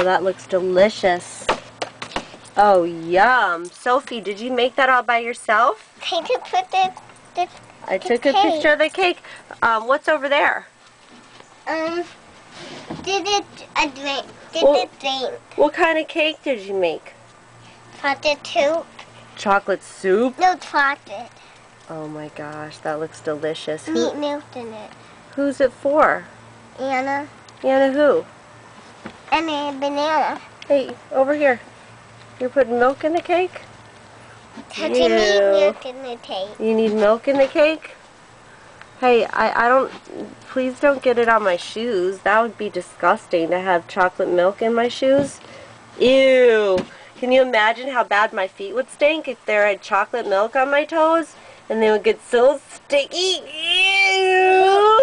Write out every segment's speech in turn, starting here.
Oh, that looks delicious. Oh, yum. Sophie, did you make that all by yourself? I to put the, the I took a cake. picture of the cake. Um, what's over there? um, did it a drink, did Well- the drink, What kind of cake did you make? chocolate soup, Chocolate soup? no chocolate, Oh my gosh, that looks delicious. Who, meat milk in it, who's it for? Anna, Anna who? And a banana. Hey, over here. You're putting milk in the cake? Touching meat Ew. milk in the cake. You need milk in the cake? Hey, I, I don't, please don't get it on my shoes. That would be disgusting to have chocolate milk in my shoes. Ew. Can you imagine how bad my feet would stink if there had chocolate milk on my toes? And they would get so sticky. Ew.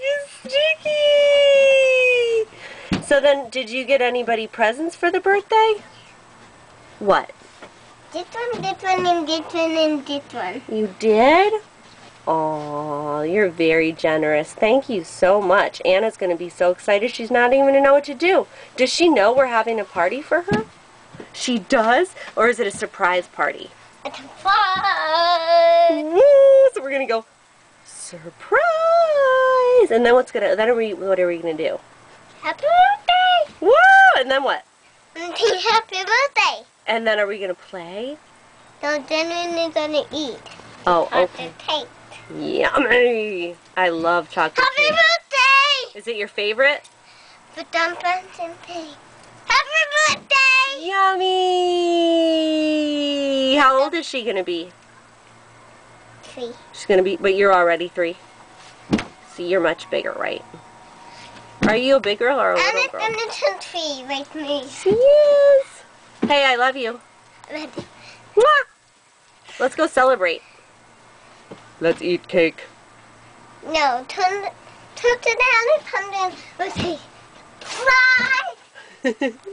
It's sticky. So then, did you get anybody presents for the birthday? What? This one, this one, and this one, and this one. You did? Oh, you're very generous. Thank you so much. Anna's going to be so excited she's not even going to know what to do. Does she know we're having a party for her? She does? Or is it a surprise party? It's fun. Woo! So we're going to go surprise. And then what's going to then are we what are we going to do? Happy! And then what? Happy birthday. And then are we going to play? No, then we're gonna eat. Oh, Chocolate okay. cake. Yummy. I love chocolate Happy cake. birthday! Is it your favorite? On pants and cake. Happy birthday! Yummy! How old is she going to be? Three. She's going to be, but you're already three. See, you're much bigger, right? Are you a big girl or a And little it's girl? gonna turn three like me. She is. Hey, I love you. Ready? Mwah! Let's go celebrate. Let's eat cake. No, turn, turn to the hand and come in. Let's say, fly!